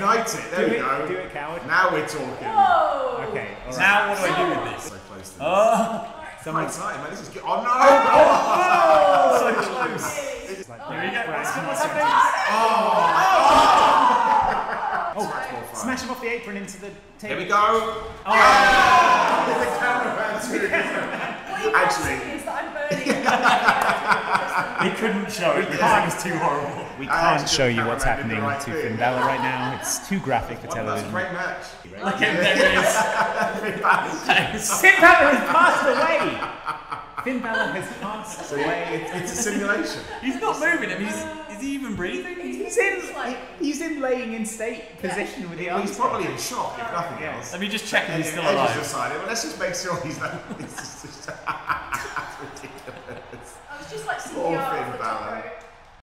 ignite it. There Do we it, go. do it, coward. Now we're talking. Whoa! Okay, all right. Now what do I do with this? So close to this. Oh, I'm Someone, excited, man. This is good. Oh no! Oh, oh, so close. it's like Here we go. Brad What's, what's Johnson. happening? Oh, Much more fun. smash him off the apron into the Here table. we go. Oh, The cameraman too. What Actually- you're is that I'm burning. They couldn't show it because it was too horrible. we uh, can't actually show you what's happening right to thing. Finn Balor right now. It's too graphic for Well, that's a great match. Look at there is. Finn Balor has passed away. Finn Balor has passed away. It's a simulation. He's not moving him. He's is he even breathing? He's in, like he's in laying in state position with the Well, arms. he's probably in shock, if nothing Yeah. else. Let me just check if he's still alive. decided, well, let's just make sure he's not. Just, it's ridiculous. I was just like CPR Finn off the top Balor.